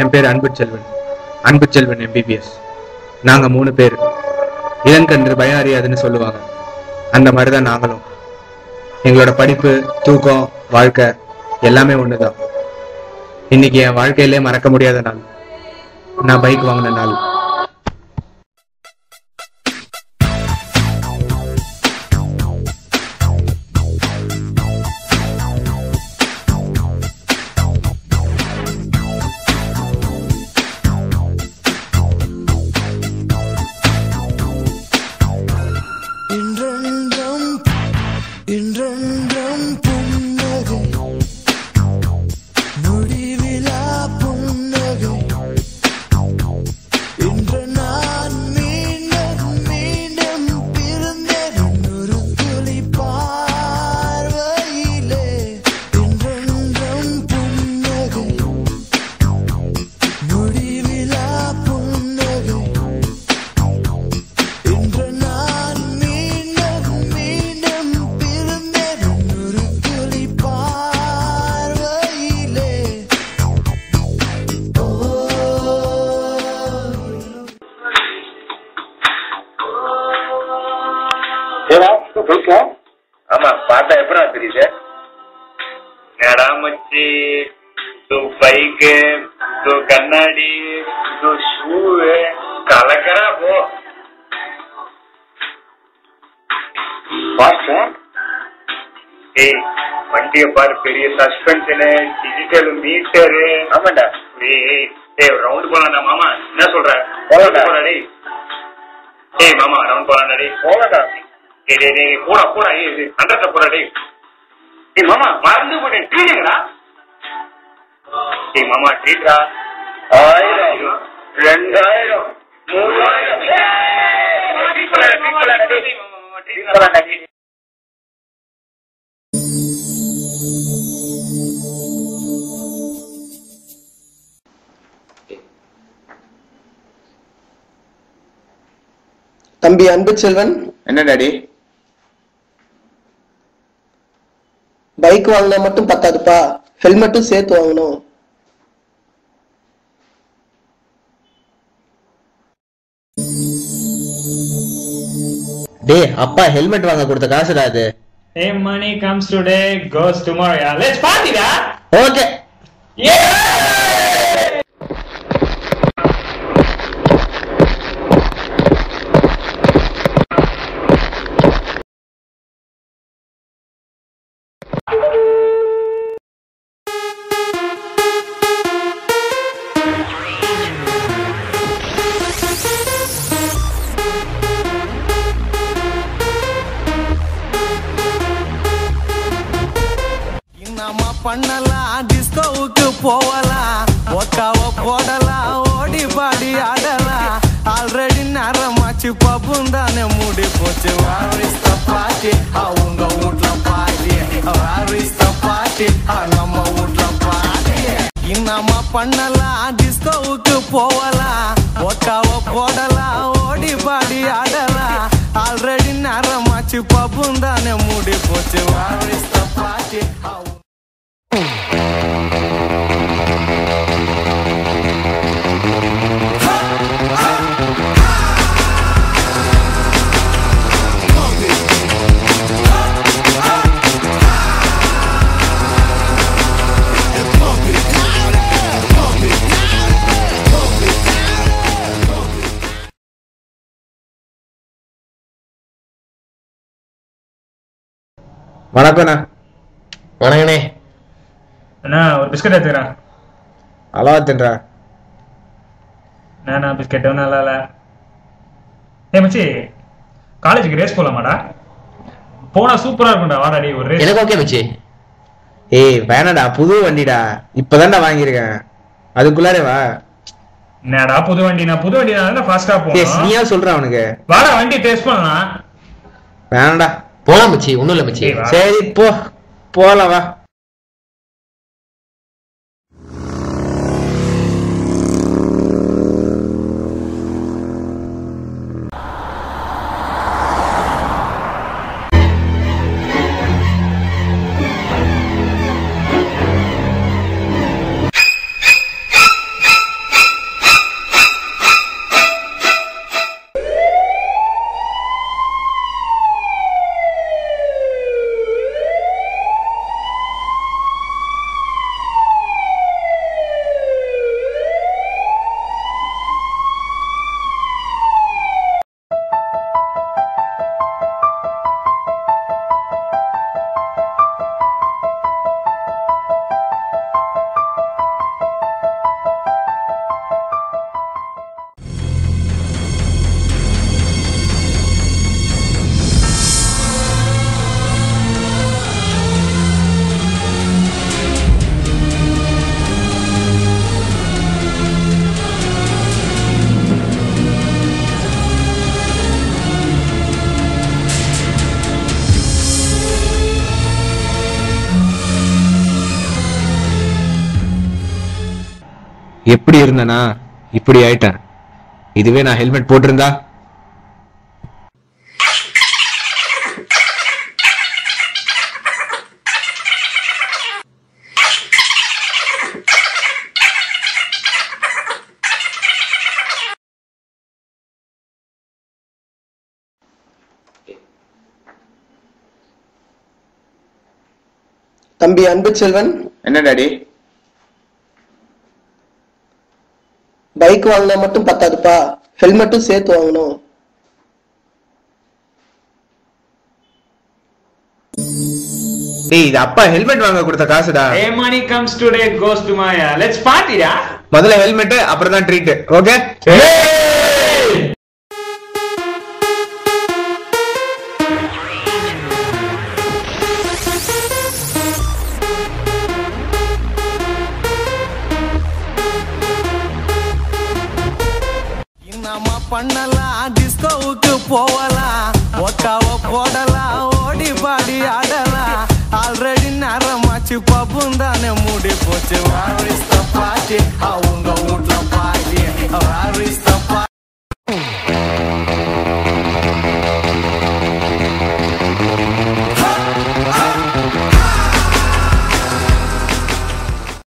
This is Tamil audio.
என் பேர் அன்பு செல்வன் அன்பு செல்வன் எம்பிபிஎஸ் நாங்க மூணு பேர். இளங்கன்று பயம் அறியாதுன்னு சொல்லுவாங்க. அந்த மாதிரி தான் நாங்களும். எங்களோட படிப்பு தூக்கம் வாழ்க்கை எல்லாமே ஒண்ணுதான். இன்னைக்கு என் வாழ்க்கையிலே மறக்க முடியாத நாள். நான் பைக் வாங்கின நாள். ஆமா பார்த்தா எப்படா தெரியுது? என்னடா மச்சி இது பைக்கு இது கண்ணாடி இது ஷூ கலக்கரா போ. ஏய் வண்டிய பாரு பெரிய சஸ்பென்ஷனு டிஜிட்டல் மீட்டரு ஆமாண்டா. ஏய் ஏய் ரவுண்ட் போலாம்டா மாமா. என்ன சொல்ற? போலாம்டா. டேய். மாமா ரவுண்ட் போலாம்டா டேய். போலாம்டா. டேய் போடா போடா ஏய் ஹண்ட்ரட்ல போடா டேய். ஏய் மாமா மறந்து போட்டேன். மாமா ஆயிரம் ரெண்டாயிரம் மூவாயிரம். தம்பி அன்பு செல்வன். என்ன டாடி? பைக் வாங்கினா மட்டும் பத்தாதுப்பா ஹெல்மெட்டும் சேர்த்து வாங்கணும் டேய் அப்பா ஹெல்மெட் வாங்க கொடுத்த காசுடா அது Hey, money comes today, goes tomorrow. Yeah, let's party, da! Okay Yeah! நம்ம பண்ணலாம் டிஸ்கோவுக்கு போகலாம் ஒக்காவ போடலாம் ஓடி பாடி ஆடலாம் ஆல்ரெடி நேரமாச்சு பப்பும் தானே மூடி போச்சு வாரிஸ்த பாட்டி அவங்க வீட்ல பாட்டி வாரிஸ்த பாட்டி நம்ம வீட்ல பாட்டி நம்ம பண்ணலாம் டிஸ்கோவுக்கு போகலாம் ஒக்காவ போடலாம் ஓடி பாடி ஆடலாம் ஆல்ரெடி நேரமாச்சு பப்பும் தானே மூடி போச்சு வணக்கம்ண்ணா வணங்கண்ணே அண்ணா. ஒரு பிஸ்கட் எடுத்துக்கிறேன். அளவா தின்றா நானா பிஸ்கட் நல்லா இல்ல. ஏய் மச்சி காலேஜுக்கு ரேஸ் போலாமாடா? போனா சூப்பரா இருக்கும்டா வாடாடி ஒரு ரேஸ் எனக்கு ஓகே மச்சி. ஏய் வேணாடா புது வண்டிடா. இப்பதான்டா வாங்கியிருக்கேன். அதுக்குள்ளாரே வா. என்னடா புது வண்டி நான் புது வண்டி நான் ஃபாஸ்டா போகணும்? நீயா சொல்ற அவனுக்கு? வாடா வண்டி டெஸ்ட் பண்ணலாம். வேணாடா போலாம் மச்சி ஒண்ணும் இல்ல மச்சி. சரி போ போலாம் வா எப்படி இருந்தனா? இப்படி ஆயிட்டேன். இதுவே நான் ஹெல்மெட் போட்டிருந்தா? தம்பி அன்பு செல்வன். என்ன டாடி? பைக் வாங்கினா மட்டும் பத்தாதுப்பா. ஹெல்மெட்டும் சேர்த்து வாங்கணும். டேய் இது அப்பா ஹெல்மெட் வாங்க கொடுத்த காசுடா. Hey, money comes today, goes tomorrow. Let's party, yeah? முதல்ல ஹெல்மெட் அப்புறம் தான் ட்ரீட் ஓகே போகலாம் ஒட்டாவ போடலாம் ஓடி பாடி ஆடலாம் ஆல்ரெடி நேரமாச்சு பப்பும் தானே மூடி போச்சு. அவங்க வீட்டுல பாட்டி